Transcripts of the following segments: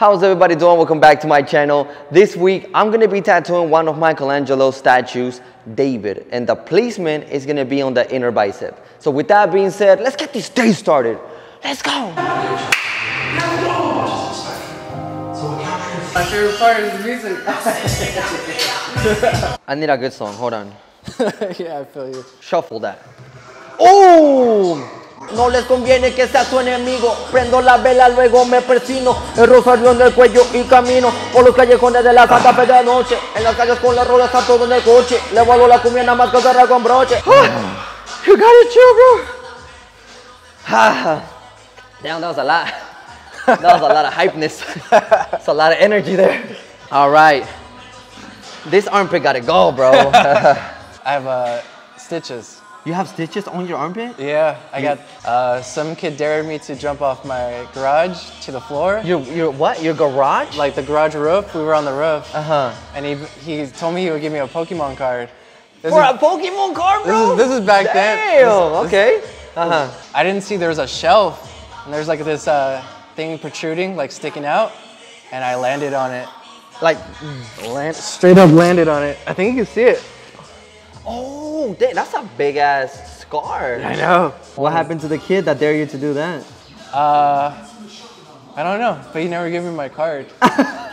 How's everybody doing? Welcome back to my channel. This week, I'm gonna be tattooing one of Michelangelo's statues, David, and the placement is gonna be on the inner bicep. So with that being said, let's get this day started. Let's go. My favorite part is the music. I need a good song, hold on. yeah, I feel you. Shuffle that. ¡Oh! No les conviene que sea tu enemigo. Prendo la vela, luego me persino. El rosario en el cuello y camino por los callejones de la Santa Fe de noche. En las calles con la rola está todo en el coche. Le vuelvo la cumbia nada más que cerrar con broche. you got it, chill, bro. Damn, that was a lot. That was a lot of hypeness. It's a lot of energy there. All right. This armpit gotta go, bro. I have uh, stitches. You have stitches on your armpit? Yeah, I got uh, some kid dared me to jump off my garage to the floor. Your, your what? Your garage? Like the garage roof, we were on the roof, Uh huh. and he he told me he would give me a Pokemon card. This For is- a Pokemon card, this is- this is back then. Damn. This- okay. Uh huh. I didn't see there was a shelf, and there's like this uh, thing protruding, like sticking out, and I landed on it. Like, Land, straight up landed on it. I think you can see it. oh, damn, that's a big ass scar. I know. What happened to the kid that dared you to do that? Uh, I don't know, but he never gave me my card.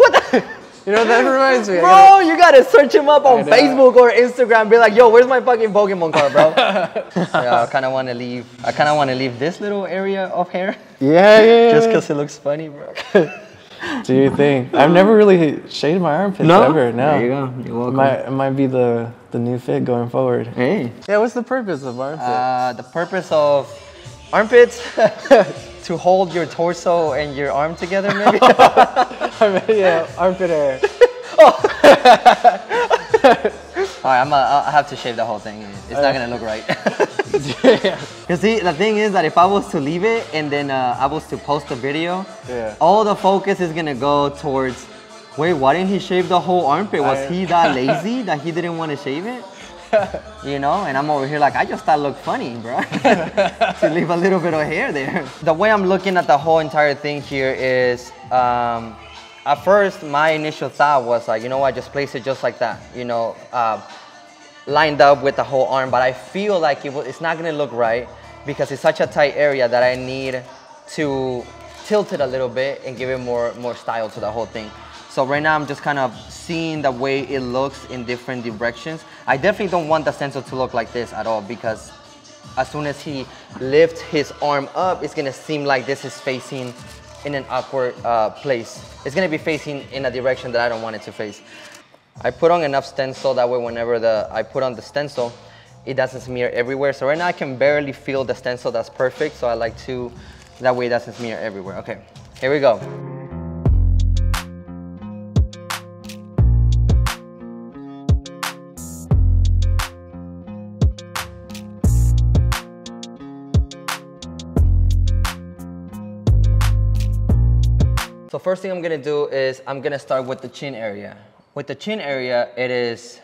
What the? You know that reminds me? Bro, gotta- you gotta search him up on Facebook or Instagram. Be like, yo, where's my fucking Pokemon card, bro? yeah, I kind of want to leave. I kind of want to leave this little area of hair Yeah, yeah, yeah. just because it looks funny, bro. Do you think? I've never really shaved my armpits ever. No. There you go. You're It welcome. might, it might be the, the new fit going forward. Hey. Yeah, what's the purpose of armpit? Uh, the purpose of armpits to hold your torso and your arm together, maybe. I mean, yeah, armpit hair. All right, I'm a, I have to shave the whole thing. It's not gonna look right. yeah. Cause see, the thing is that if I was to leave it and then uh, I was to post the video, Yeah. all the focus is gonna go towards. Wait, why didn't he shave the whole armpit? Was he that lazy that he didn't want to shave it? You know, and I'm over here like I just thought it looked funny, bro. to leave a little bit of hair there. The way I'm looking at the whole entire thing here is, um, at first my initial thought was like, you know what, just place it just like that, you know, uh, lined up with the whole arm. But I feel like it it's not gonna look right because it's such a tight area that I need to tilt it a little bit and give it more more style to the whole thing. So right now I'm just kind of seeing the way it looks in different directions. I definitely don't want the stencil to look like this at all because as soon as he lifts his arm up, it's gonna seem like this is facing in an awkward uh, place. It's gonna be facing in a direction that I don't want it to face. I put on enough stencil that way whenever the I put on the stencil, it doesn't smear everywhere. So right now I can barely feel the stencil, that's perfect. So I like to, that way it doesn't smear everywhere. Okay, here we go. So first thing I'm gonna do is I'm gonna start with the chin area. With the chin area, it is,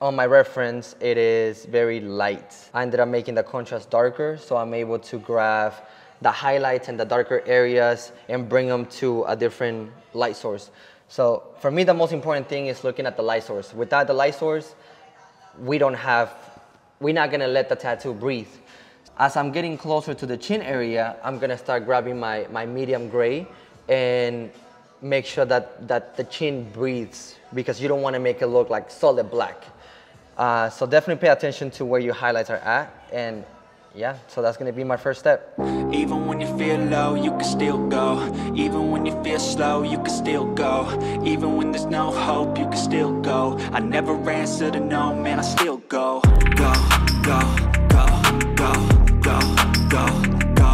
on my reference, it is very light. I ended up making the contrast darker, so I'm able to grab the highlights and the darker areas and bring them to a different light source. So for me, the most important thing is looking at the light source. Without the light source, we don't have, we're not gonna let the tattoo breathe. As I'm getting closer to the chin area, I'm gonna start grabbing my, my medium gray and make sure that, that the chin breathes because you don't wanna make it look like solid black. Uh, so definitely pay attention to where your highlights are at and yeah, so that's gonna be my first step. Even when you feel low, you can still go. Even when you feel slow, you can still go. Even when there's no hope, you can still go. I never answer to no, man, I still go. Go, go, go, go, go, go, go,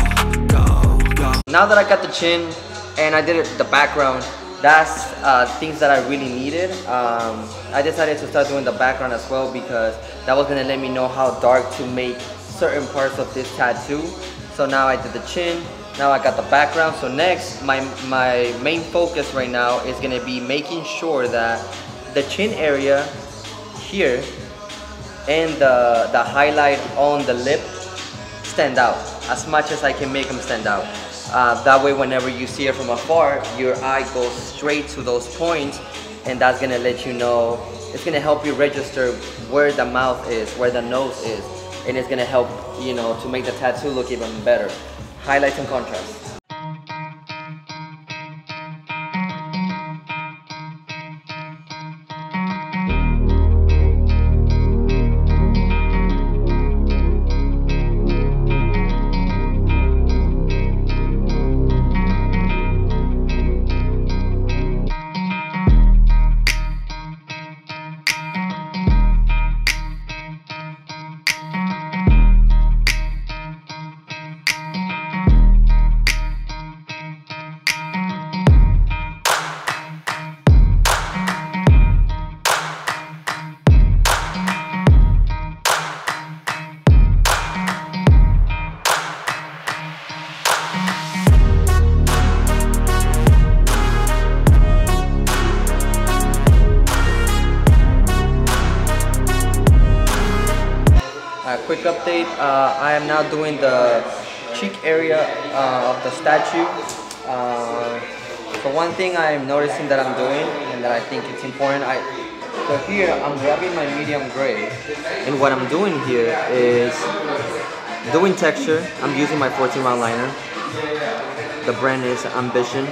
go, go. Now that I got the chin and I did the background, that's uh, things that I really needed. Um, I decided to start doing the background as well because that was gonna let me know how dark to make certain parts of this tattoo. So now I did the chin, now I got the background. So next, my, my main focus right now is gonna be making sure that the chin area here and the, the highlight on the lip stand out as much as I can make them stand out. Uh, that way, whenever you see it from afar, your eye goes straight to those points, and that's gonna let you know. It's gonna help you register where the mouth is, where the nose is, and it's gonna help you know to make the tattoo look even better. Highlights and contrast. Uh, I am now doing the cheek area uh, of the statue. Uh, so one thing I'm noticing that I'm doing and that I think it's important, I, so here I'm grabbing my medium gray and what I'm doing here is doing texture. I'm using my 14 round liner. The brand is Ambition.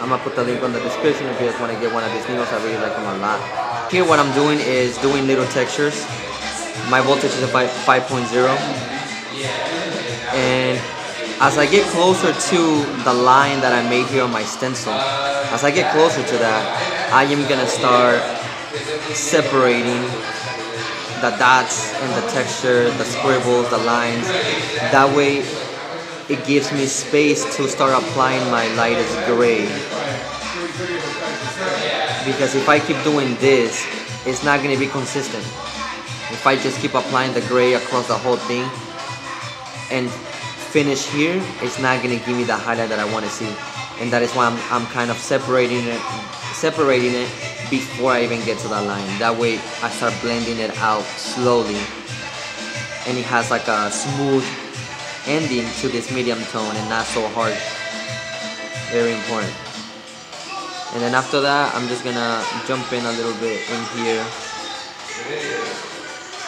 I'm gonna put the link on the description if you guys want to get one of these needles. I really like them a lot. Here what I'm doing is doing little textures. My voltage is about 5.0 and as I get closer to the line that I made here on my stencil, as I get closer to that, I am gonna start separating the dots and the texture, the scribbles, the lines. That way it gives me space to start applying my lightest gray. Because if I keep doing this, it's not gonna be consistent. If I just keep applying the gray across the whole thing and finish here, it's not gonna give me the highlight that I wanna see. And that is why I'm, I'm kind of separating it, separating it before I even get to that line. That way I start blending it out slowly and it has like a smooth ending to this medium tone and not so harsh. Very important. And then after that, I'm just gonna jump in a little bit in here.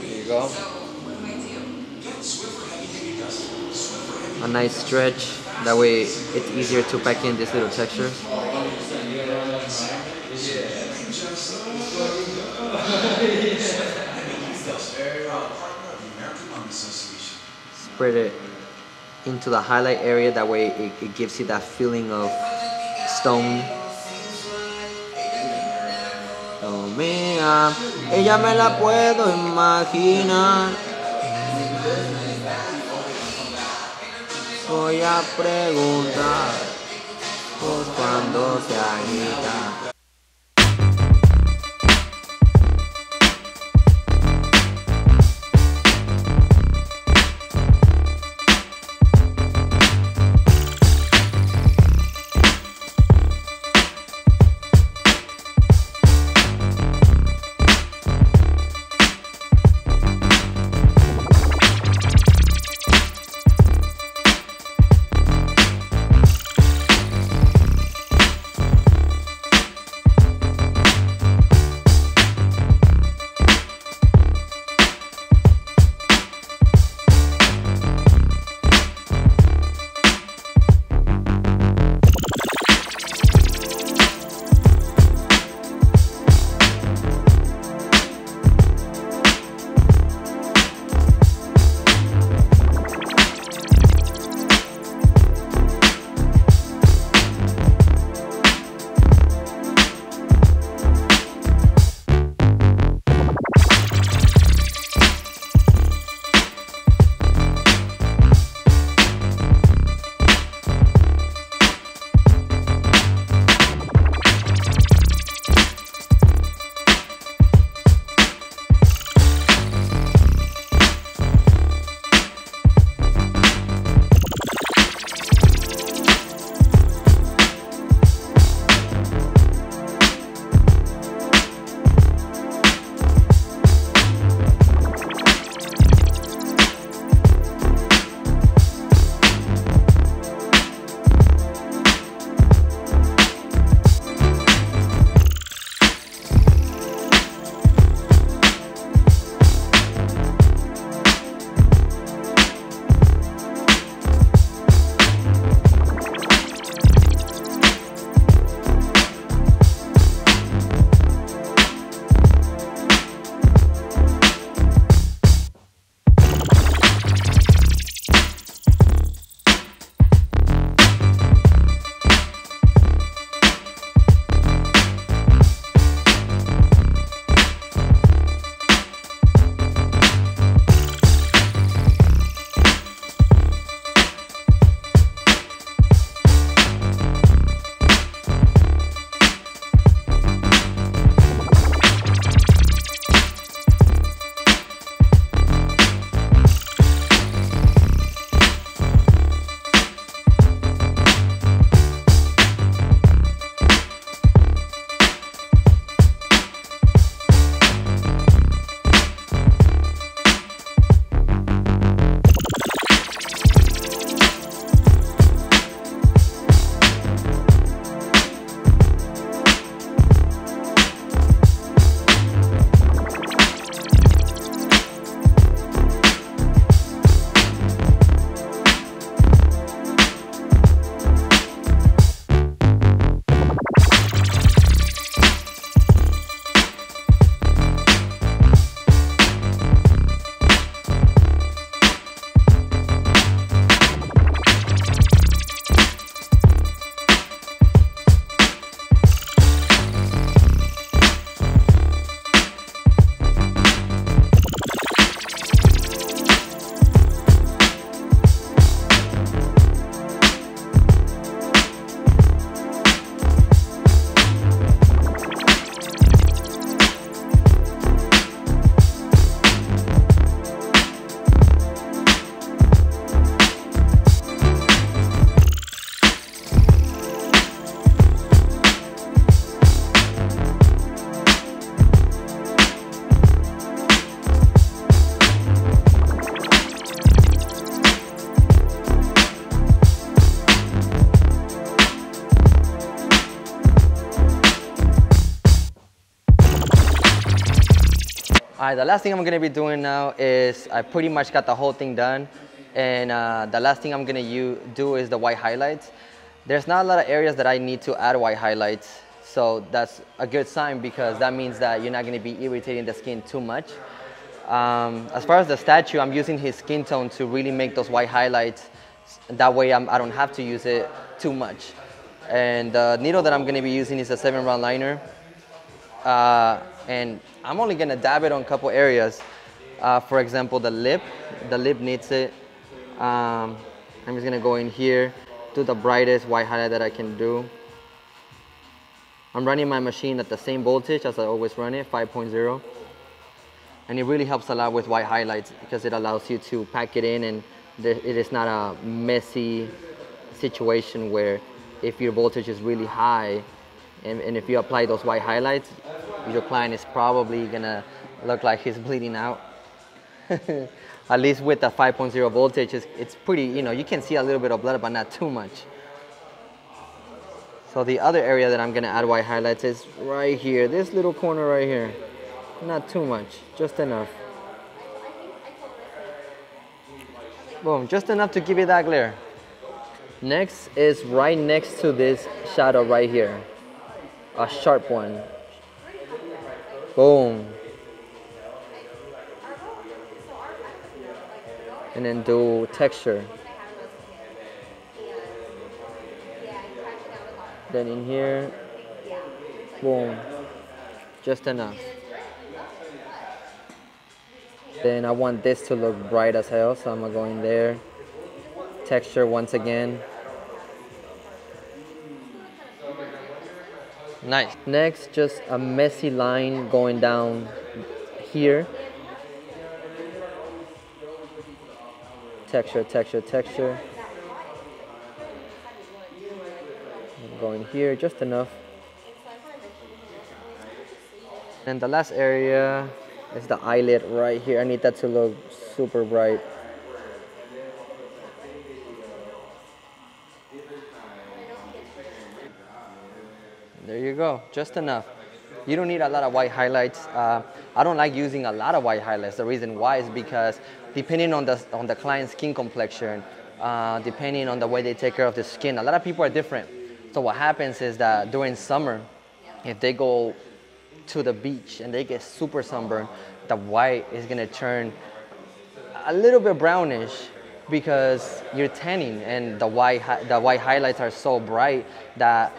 There you go. A nice stretch. That way it's easier to pack in these little textures. Spread it into the highlight area. That way it, it gives you that feeling of stone. Oh, mía, ella me la puedo imaginar. Voy a preguntar por cuando se agita. Right, the last thing I'm gonna be doing now is I pretty much got the whole thing done. And uh, the last thing I'm gonna do is the white highlights. There's not a lot of areas that I need to add white highlights. So that's a good sign because that means that you're not gonna be irritating the skin too much. Um, as far as the statue, I'm using his skin tone to really make those white highlights. That way I'm, I do not have to use it too much. And the needle that I'm gonna be using is a seven round liner. Uh, and I'm only gonna dab it on a couple areas. Uh, for example, the lip, the lip needs it. Um, I'm just gonna go in here, do the brightest white highlight that I can do. I'm running my machine at the same voltage as I always run it, 5.0. And it really helps a lot with white highlights because it allows you to pack it in and it is not a messy situation where if your voltage is really high and, and if you apply those white highlights, your client is probably gonna look like he's bleeding out. At least with the 5.0 voltage, it's, it's pretty, you know, you can see a little bit of blood, but not too much. So the other area that I'm gonna add white highlights is right here, this little corner right here. Not too much, just enough. Boom, just enough to give it that glare. Next is right next to this shadow right here. A sharp one. Boom. And then do texture. Then in here, boom, just enough. Then I want this to look bright as hell, so I'm gonna go in there. Texture once again. Nice. Next, just a messy line going down here. Texture, texture, texture. Going here, just enough. And the last area is the eyelid right here. I need that to look super bright. There you go, just enough. You don't need a lot of white highlights. Uh, I don't like using a lot of white highlights. The reason why is because depending on the, on the client's skin complexion, uh, depending on the way they take care of the skin, a lot of people are different. So what happens is that during summer, if they go to the beach and they get super sunburned, the white is gonna turn a little bit brownish because you're tanning and the white, the white highlights are so bright that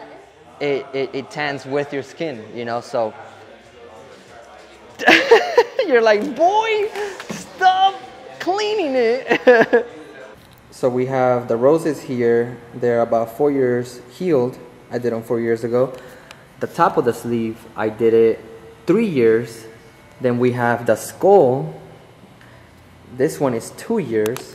it, it, it tans with your skin, you know, so you're like, boy, stop cleaning it. so we have the roses here. They're about four years healed. I did them four years ago. The top of the sleeve, I did it three years. Then we have the skull. This one is two years.